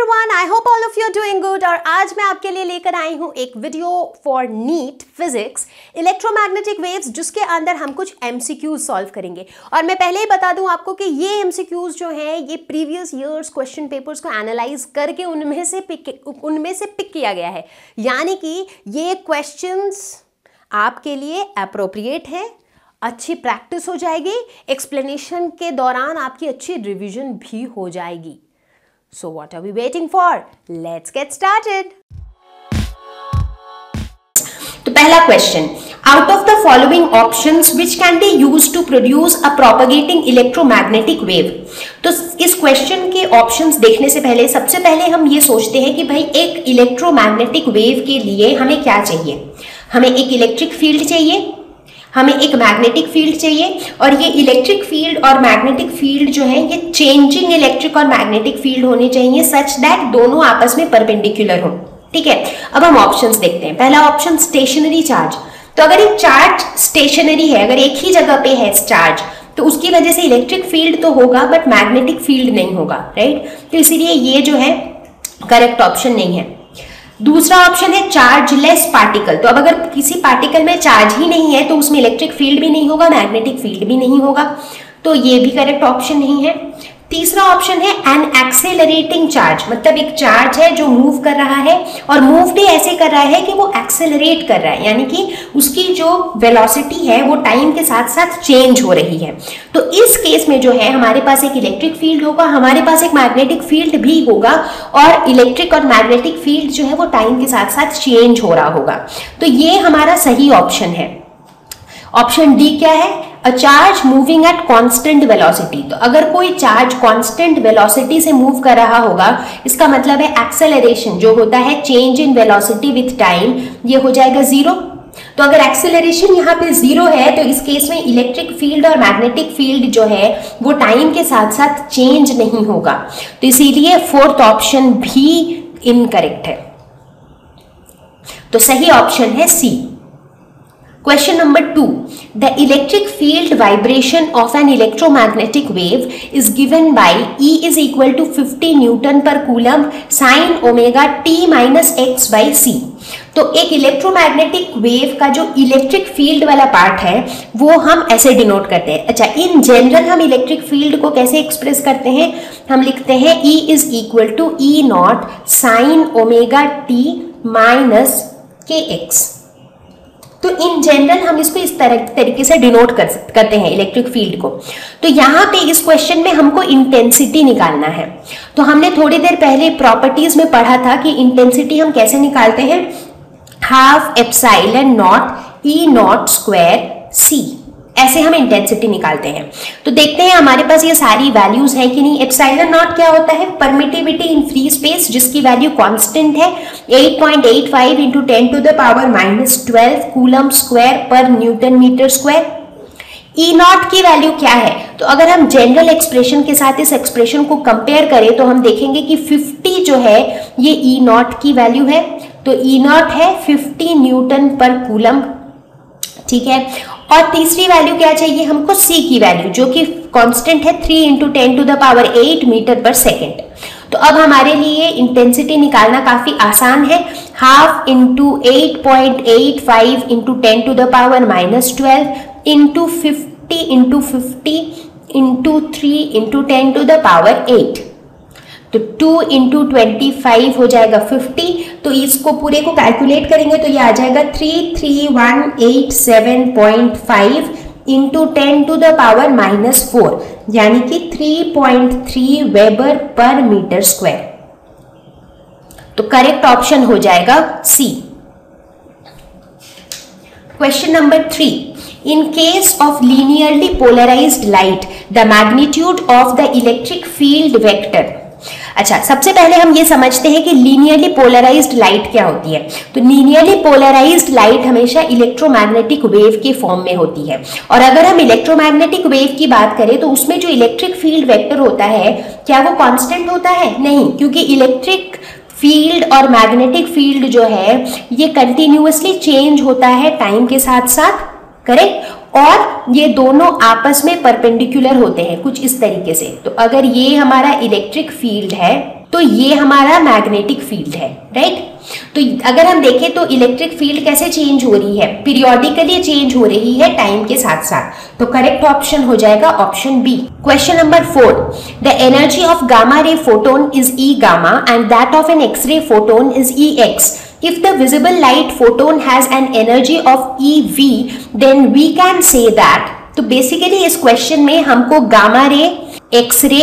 Everyone I hope all of you doing good और आज मैं आपके लिए लेकर आई हूँ एक video for NEET physics electromagnetic waves जिसके अंदर हम कुछ एमसीक्यूज सॉल्व करेंगे। और मैं पहले ही बता दूँ आपको कि ये एमसीक्यूज जो हैं, ये प्रीवियस ईयर्स क्वेश्चन पेपर्स को एनालाइज करके उनमें से पिक उनमें से पिक किया गया है। यानी कि ये क्वेश्चंस आपके लिए अप्रोप्रिएट है, अच्छी प्रैक्टिस हो जाएगी एक्सप्लेनेशन के दौरान आपकी अच्छी रिविजन भी हो जाएगी। So what are we waiting for? Let's get started. तो पहला question out of the following options which can be use to produce a propagating electromagnetic wave तो इस क्वेश्चन के ऑप्शंस देखने से पहले, सबसे पहले हम ये सोचते हैं कि भाई, एक इलेक्ट्रोमैग्नेटिक वेव के लिए हमें क्या चाहिए हमें एक इलेक्ट्रिक फ़ील्ड चाहिए हमें एक मैग्नेटिक फ़ील्ड चाहिए और ये इलेक्ट्रिक फ़ील्ड और मैग्नेटिक फ़ील्ड जो है, ये चेंजिंग इलेक्ट्रिक और मैग्नेटिक फ़ील्ड होने चाहिए सच दैट दोनों आपस में परपेंडिकुलर हो। ठीक है? अब हम ऑप्शंस देखते हैं। पहला ऑप्शन स्टेशनरी चार्ज तो अगर एक चार्ज स्टेशनरी है, अगर एक ही जगह पे है चार्ज तो उसकी वजह से इलेक्ट्रिक फ़ील्ड तो होगा बट मैग्नेटिक फ़ील्ड नहीं होगा राइट तो इसीलिए ये जो है करेक्ट ऑप्शन नहीं है। दूसरा ऑप्शन है चार्ज लेस पार्टिकल तो अब अगर किसी पार्टिकल में चार्ज ही नहीं है तो उसमें इलेक्ट्रिक फ़ील्ड भी नहीं होगा मैग्नेटिक फ़ील्ड भी नहीं होगा. तो ये भी करेक्ट ऑप्शन नहीं है. तीसरा ऑप्शन है एन एक्सेलरेटिंग चार्ज मतलब एक चार्ज है जो मूव कर रहा है और मूव भी ऐसे कर रहा है कि वो एक्सेलरेट कर रहा है, यानी कि उसकी जो वेलोसिटी है वो टाइम के साथ साथ चेंज हो रही है। तो इस केस में जो है, हमारे पास एक इलेक्ट्रिक फ़ील्ड होगा, हमारे पास एक मैग्नेटिक फ़ील्ड भी होगा और इलेक्ट्रिक और मैग्नेटिक फ़ील्ड जो है वो टाइम के साथ साथ चेंज हो रहा होगा। तो ये हमारा सही ऑप्शन है। ऑप्शन डी क्या है? A charge moving at constant velocity तो अगर कोई चार्ज कांस्टेंट वेलोसिटी से मूव कर रहा होगा, इसका मतलब है एक्सेलरेशन जो होता है change in velocity with time ये हो जाएगा ज़ीरो तो अगर एक्सेलरेशन यहाँ पे ज़ीरो है तो इस केस में इलेक्ट्रिक फ़ील्ड और मैग्नेटिक फ़ील्ड जो है, वो टाइम के साथ साथ चेंज नहीं होगा. तो इसीलिए फोर्थ ऑप्शन भी इनकरेक्ट है. तो सही ऑप्शन है सी Question number 2. The electric field vibration of an electromagnetic wave is given by E is equal to 50 Newton per coulomb sin omega t minus x by c. तो एक electromagnetic wave का जो electric field वाला part है वो हम ऐसे denote करते हैं अच्छा इन जनरल हम इलेक्ट्रिक फ़ील्ड को कैसे एक्सप्रेस करते हैं हम लिखते हैं E is equal to E naught sine omega t minus k x तो इन जनरल हम इसको इस तरह, तरीके से डिनोट कर करते हैं इलेक्ट्रिक फ़ील्ड को। तो यहाँ पे इस क्वेश्चन में हमको इंटेंसिटी निकालना है। तो हमने थोड़ी देर पहले प्रॉपर्टीज़ में पढ़ा था कि इंटेंसिटी हम कैसे निकालते हैं। Half epsilon naught E naught square c ऐसे हम इंटेंसिटी निकालते हैं। तो देखते हैं हमारे पास ये सारी वैल्यूज़ है कि नहीं। एप्साइलन नॉट क्या होता है? परमिटिविटी इन फ्री स्पेस जिसकी वैल्यू कांस्टेंट है 8.85 point eight five into ten to the power minus twelve coulomb square per newton metre square E naught की वैल्यू क्या है? तो अगर हम जनरल एक्सप्रेशन के साथ इस एक्सप्रेशन को कंपेयर करें तो हम देखेंगे कि 50 जो है, ये e नॉट की वैल्यू है। तो e नॉट है 50 न्यूटन पर कूलम ठीक है? और तीसरी वैल्यू क्या चाहिए? हमको सी की वैल्यू जो कि कांस्टेंट है three into ten to the power eight metre per second तो अब हमारे लिए इंटेंसिटी निकालना काफ़ी आसान है। Half into eight point eight five into ten to the power minus twelve into fifty into fifty into three into ten to the power eight तो two into twenty five हो जाएगा फिफ्टी तो इसको पूरे को कैलकुलेट करेंगे तो ये आ जाएगा three three one eight seven point five into ten to the power minus four यानी कि three point three weber per metre square तो करेक्ट ऑप्शन हो जाएगा C question number three in case of linearly polarised light the magnitude of the electric field vector अच्छा सबसे पहले हम ये समझते हैं कि लीनियरली पोलराइज्ड लाइट क्या होती है। तो लीनियरली पोलराइज्ड लाइट हमेशा इलेक्ट्रोमैग्नेटिक वेव के फॉर्म में होती है। और अगर हम इलेक्ट्रोमैग्नेटिक वेव की बात करें तो उसमें जो इलेक्ट्रिक फ़ील्ड वेक्टर होता है, क्या वो कॉन्स्टेंट होता है? नहीं, क्योंकि इलेक्ट्रिक फ़ील्ड और मैग्नेटिक फ़ील्ड जो है, ये कंटिन्यूसली चेंज होता है टाइम के साथ साथ करेक्ट और ये दोनों आपस में परपेंडिकुलर होते हैं, कुछ इस तरीके से। तो अगर ये हमारा इलेक्ट्रिक फ़ील्ड है तो ये हमारा मैग्नेटिक फ़ील्ड है राइट तो अगर हम देखें तो इलेक्ट्रिक फ़ील्ड कैसे चेंज हो रही है? पीरियोडिकली चेंज हो रही है टाइम के साथ साथ तो करेक्ट ऑप्शन हो जाएगा option B question number four the energy of gamma ray photon is E gamma and that of an X ray photon is E X if the visible light photon has an energy of ev then we can say that. तो basically इस question में हमको gamma ray x ray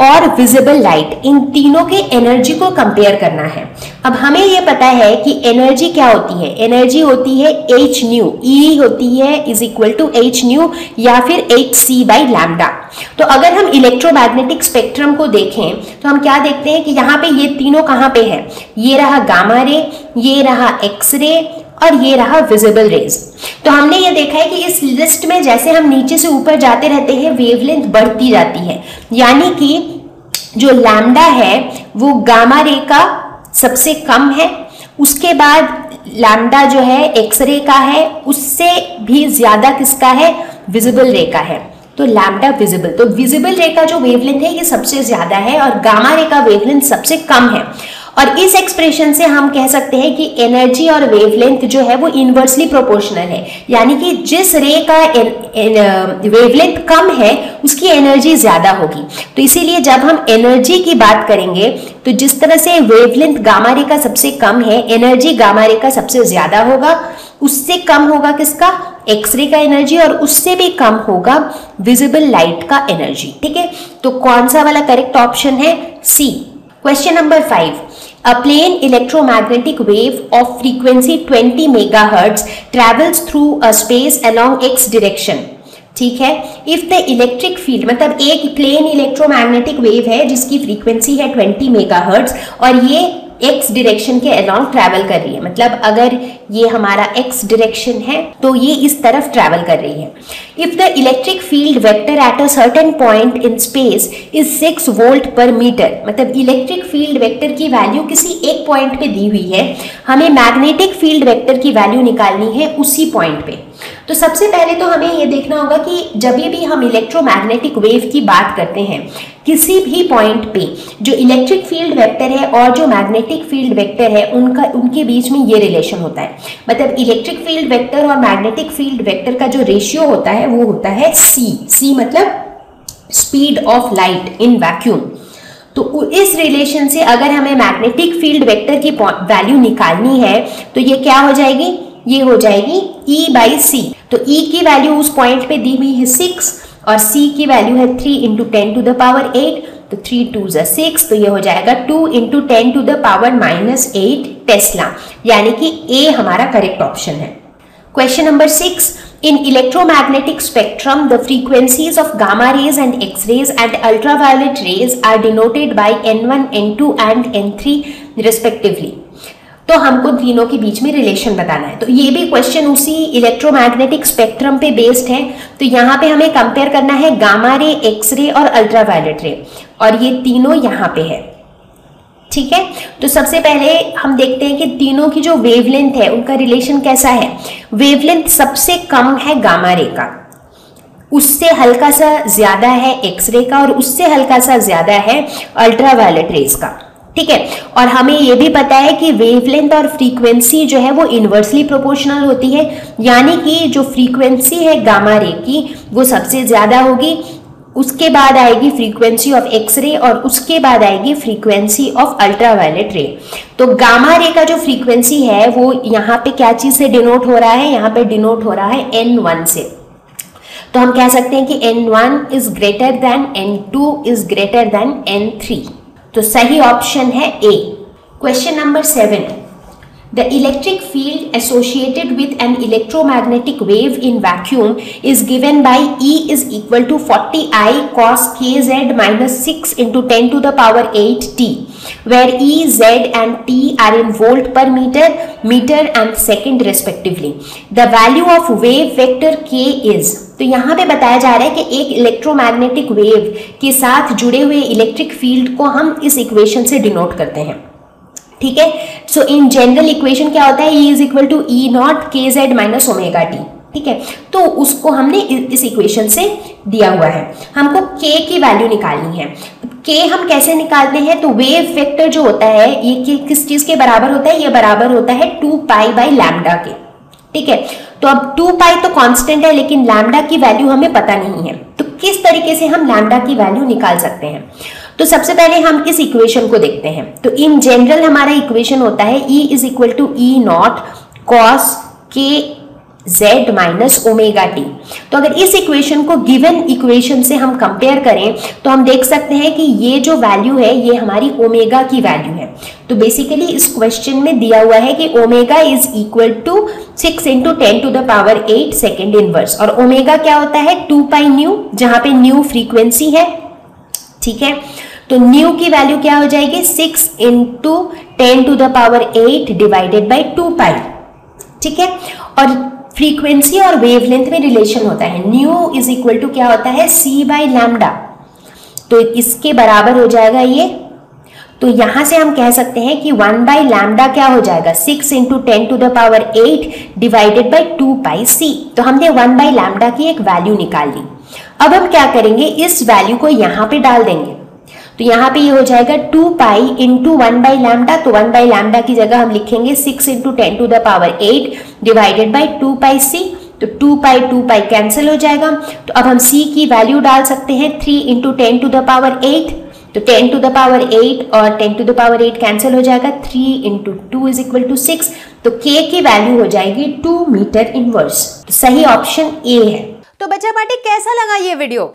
और visible light in तीनों के energy को compare करना है। अब हमें यह पता है कि एनर्जी क्या होती है। एनर्जी होती है एच न्यू ई होती है is equal to h nu या फिर एच सी बाई लैमडा तो अगर हम इलेक्ट्रोमैग्नेटिक स्पेक्ट्रम को देखें तो हम क्या देखते हैं कि यहाँ पे ये तीनों कहाँ पे है? ये रहा गामा रे ये रहा एक्स रे और ये रहा विजिबल रेज तो हमने ये देखा है कि इस लिस्ट में जैसे हम नीचे से ऊपर जाते रहते हैं वेवलेंथ बढ़ती जाती है. यानी कि जो लैम्डा है, वो गामा रे का सबसे कम है. उसके बाद लैम्डा जो है एक्सरे का है, उससे भी ज़्यादा किसका है? विजिबल रे का है. तो लैम्डा विजिबल तो विजिबल रे का जो वेवलेंथ है, ये सबसे ज़्यादा है और गामा रे का वेवलेंथ सबसे कम है. और इस एक्सप्रेशन से हम कह सकते हैं कि एनर्जी और वेवलेंथ जो है वो इनवर्सली प्रोपोर्शनल है। यानी कि जिस रे का वेवलेंथ कम है, उसकी एनर्जी ज़्यादा होगी। तो इसीलिए जब हम एनर्जी की बात करेंगे तो जिस तरह से वेवलेंथ गामा रे का सबसे कम है एनर्जी गामा रे का सबसे ज़्यादा होगा, उससे कम होगा किसका? एक्सरे का एनर्जी और उससे भी कम होगा विजिबल लाइट का एनर्जी ठीक है? तो कौन सा वाला करेक्ट ऑप्शन है? C question number five A plain electromagnetic wave of frequency 20 megahertz travels through a space along x direction. ठीक है इफ़ द इलेक्ट्रिक फ़ील्ड मतलब एक प्लेन इलेक्ट्रोमैग्नेटिक वेव है जिसकी फ्रीक्वेंसी है 20 मेगाहर्ट्ज और ये एक्स डिरेक्शन के अलॉन्ग ट्रैवल कर रही है। मतलब अगर ये हमारा एक्स डिरेक्शन है तो ये इस तरफ़ ट्रैवल कर रही है। If the electric field vector at a certain point in space is six volt per metre मतलब इलेक्ट्रिक फ़ील्ड वेक्टर की वैल्यू किसी एक पॉइंट पे दी हुई है, हमें मैग्नेटिक फ़ील्ड वेक्टर की वैल्यू निकालनी है उसी पॉइंट पे। तो सबसे पहले तो हमें ये देखना होगा कि जब भी हम इलेक्ट्रोमैग्नेटिक वेव की बात करते हैं, किसी भी पॉइंट पे जो इलेक्ट्रिक फ़ील्ड वेक्टर है और जो मैग्नेटिक फ़ील्ड वेक्टर है, उनका, उनके बीच में ये रिलेशन होता है। मतलब इलेक्ट्रिक फ़ील्ड वेक्टर और मैग्नेटिक फ़ील्ड वेक्टर का जो रेशियो होता है, वो होता है सी सी मतलब speed of light in vacuum तो इस रिलेशन से अगर हमें मैग्नेटिक फ़ील्ड वेक्टर की वैल्यू निकालनी है तो ये क्या हो जाएगी? ये हो जाएगी ई बाई सी तो E की वैल्यू उस पॉइंट पे दी हुई है सिक्स और C की वैल्यू है three into ten to the power eight तो थ्री टू सिक्स तो ये हो जाएगा two into ten to the power minus eight tesla यानी कि A हमारा करेक्ट ऑप्शन है। Question number six in electromagnetic spectrum the frequencies of gamma rays and X rays and ultraviolet rays are denoted by n one n two and n three respectively तो हमको तीनों के बीच में relation बताना है। तो ये भी क्वेश्चन उसी इलेक्ट्रोमैग्नेटिक स्पेक्ट्रम पे बेस्ड है। तो यहाँ पे हमें कंपेयर करना है गामा रे एक्स रे और अल्ट्रावायलेट रे और ये तीनों यहाँ पे है। ठीक है? तो सबसे पहले हम देखते हैं कि तीनों की जो वेवलेंथ है, उनका रिलेशन कैसा है? वेवलेंथ सबसे कम है गामा रे का। उससे हल्का सा ज़्यादा है एक्सरे का और उससे हल्का सा ज़्यादा है अल्ट्रावायलेट रेज का। ठीक है? और हमें यह भी पता है कि वेवलेंथ और फ्रीक्वेंसी जो है वो इन्वर्सली प्रोपोर्शनल होती है। यानी कि जो फ्रीक्वेंसी है गामा रे की, वो सबसे ज़्यादा होगी। उसके बाद आएगी फ्रीक्वेंसी ऑफ़ एक्सरे और उसके बाद आएगी फ्रीक्वेंसी ऑफ़ अल्ट्रावायलेट रे तो गामा रे का जो फ्रीक्वेंसी है, वो यहाँ पे क्या चीज़ से डिनोट हो रहा है? यहाँ पे डिनोट हो रहा है एन वन से। तो हम कह सकते हैं कि n one is greater than n two is greater than n three तो सही ऑप्शन है A question number seven The electric field associated with an electromagnetic wave in vacuum is given by E is equal to 40I cos kz minus 6 into 10 to the power 8 t where E, Z and T are in volt per meter, meter and second respectively. The value of wave vector k is तो यहाँ पे बताया जा रहा है कि एक electromagnetic wave के साथ जुड़े हुए इलेक्ट्रिक फ़ील्ड को हम इस इक्वेशन से डिनोट करते हैं ठीक है? सो इन जनरल इक्वेशन क्या होता है? E is equal to E naught k z minus omega t ठीक है? तो उसको हमने इस इक्वेशन से दिया हुआ है। हमको k की वैल्यू निकालनी है। K हम कैसे निकालते हैं? तो वेव वेक्टर जो होता है, ये किस चीज़ के बराबर होता है? ये बराबर होता है टू पाई बाई लैमडा के, ठीक है? तो अब टू पाई तो कांस्टेंट है, लेकिन लैमडा की वैल्यू हमें पता नहीं है। तो किस तरीके से हम लैमडा की वैल्यू निकाल सकते हैं? तो सबसे पहले हम इस इक्वेशन को देखते हैं। तो इन जनरल हमारा इक्वेशन होता है E is equal to E naught cos k z minus omega t तो अगर इस इक्वेशन को गिवन इक्वेशन से हम कंपेयर करें तो हम देख सकते हैं कि ये जो वैल्यू है, ये हमारी ओमेगा की वैल्यू है। तो बेसिकली इस क्वेश्चन में दिया हुआ है कि omega is equal to six into ten to the power eight second inverse और ओमेगा क्या होता है? टू पाई न्यू जहाँ पे न्यू फ्रीक्वेंसी है। ठीक है? तो न्यू की वैल्यू क्या हो जाएगी? Six into ten to the power eight divided by two pi ठीक है? और फ्रीक्वेंसी और वेवलेंथ में रिलेशन होता है। न्यू इज़ इक्वल टू क्या होता है? सी बाई लैमडा तो इसके बराबर हो जाएगा ये। तो यहाँ से हम कह सकते हैं कि वन बाई लैमडा क्या हो जाएगा? Six into ten to the power eight divided by two pi c तो हमने वन बाई लैमडा की एक वैल्यू निकाल ली। अब हम क्या करेंगे? इस वैल्यू को यहाँ पे डाल देंगे। तो यहाँ पे ये हो जाएगा two pi into one by lambda तो वन बाई लैमडा की जगह हम लिखेंगे six into ten to the power eight divided by two pi c तो two pi two pi cancel हो जाएगा। तो अब हम सी की वैल्यू डाल सकते हैं three into ten to the power eight तो ten to the power eight और ten to the power eight cancel हो जाएगा three into two is equal to six तो के की वैल्यू हो जाएगी टू मीटर इनवर्स सही ऑप्शन ए है। तो बच्चा पार्टी, कैसा लगा ये वीडियो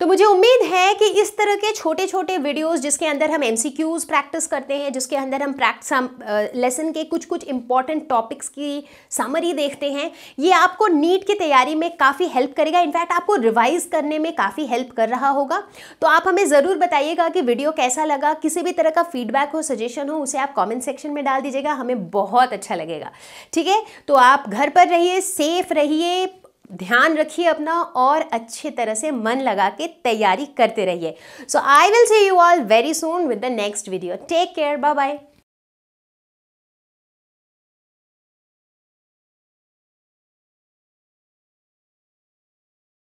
तो मुझे उम्मीद है कि इस तरह के छोटे छोटे वीडियोस जिसके अंदर हम एम प्रैक्टिस करते हैं, जिसके अंदर हम प्रैक्टिस लेसन के कुछ कुछ इंपॉर्टेंट टॉपिक्स की समरी देखते हैं, ये आपको नीट की तैयारी में काफ़ी हेल्प करेगा। इनफैक्ट आपको रिवाइज करने में काफ़ी हेल्प कर रहा होगा। तो आप हमें ज़रूर बताइएगा कि वीडियो कैसा लगा, किसी भी तरह का फीडबैक हो सजेशन हो, उसे आप कॉमेंट सेक्शन में डाल दीजिएगा, हमें बहुत अच्छा लगेगा। ठीक है? तो आप घर पर रहिए सेफ़ रहिए ध्यान रखिए अपना और अच्छे तरह से मन लगा के तैयारी करते रहिए। So I will see you all very soon with the next video take care bye bye